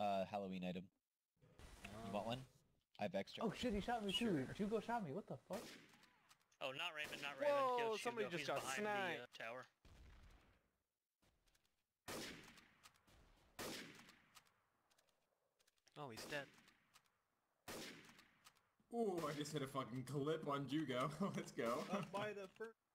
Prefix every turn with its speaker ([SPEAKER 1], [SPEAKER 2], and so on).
[SPEAKER 1] uh, Halloween item. You want one? I have extra.
[SPEAKER 2] Oh shit, he shot me too. Jugo shot me. What the fuck?
[SPEAKER 3] Oh, not Raymond, not Raymond.
[SPEAKER 4] Whoa,
[SPEAKER 3] Kill
[SPEAKER 4] somebody just
[SPEAKER 3] He's
[SPEAKER 4] got
[SPEAKER 3] sniped. the uh, tower.
[SPEAKER 4] Oh, he's dead.
[SPEAKER 5] Ooh, I just hit a fucking clip on Jugo. Let's go.
[SPEAKER 6] Up by the first.